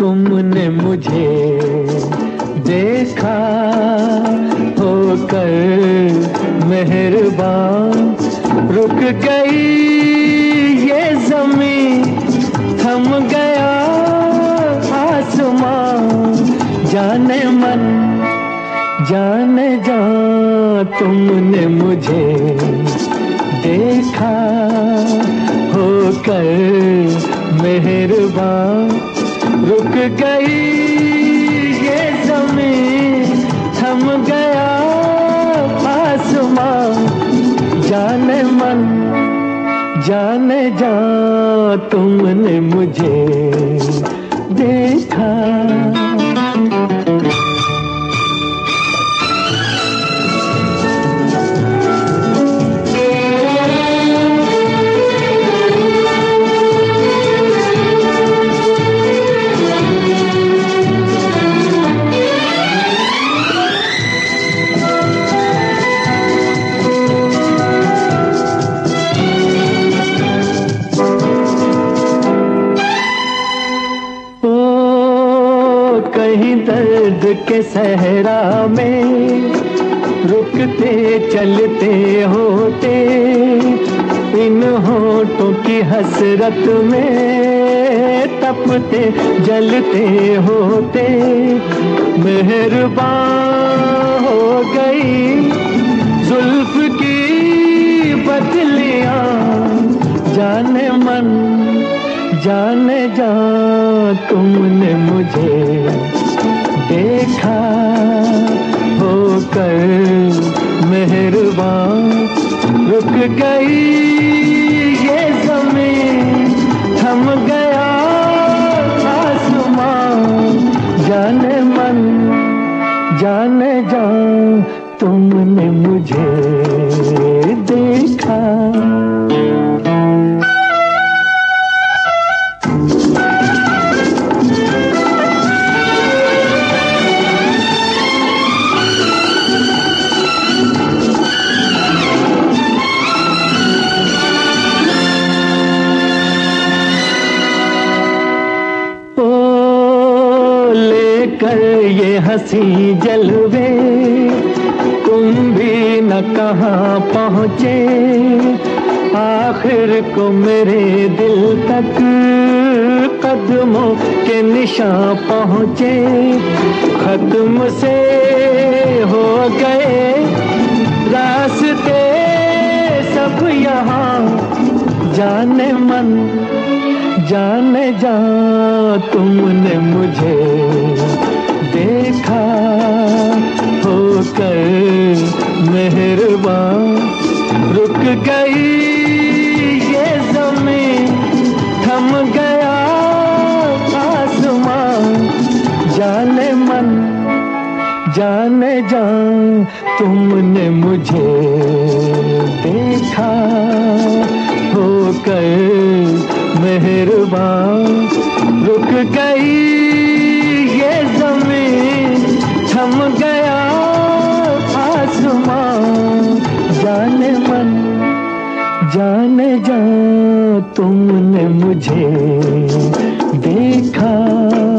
मुझे देखा होकर मेहरबान। रुक गई ये ज़मीन, थम गया आसमां। जाने मन, जाने जा तुमने मुझे देखा होकर मेहरबान। गई ये ज़मीन थम गया आसमां जाने मन जाने जा तुमने मुझे देखा। कहीं दर्द के सहरा में रुकते चलते होते, इन होठों की हसरत में तपते जलते होते। मेहरबान हो गई जुल्फ की बदलियाँ, जाने मन, जाने जा तुमने मुझे। जाने जा तुमने मुझे देखा। लेकर ये हँसी जलवे। तुम भी न कहाँ पहुँचे। आखिर को मेरे दिल तक कदमों के निशान पहुँचे। खत्म से हो गए रास्ते सब यहाँ। जाने मन जाने जा तुमने मुझे देखा होकर मेहरबान। रुक गई ये ज़मीन, थम गया आसमान। जाने मन, जाने जा तुमने मुझे देखा। थम गया आसमां जाने मन जाने जा तुमने मुझे देखा।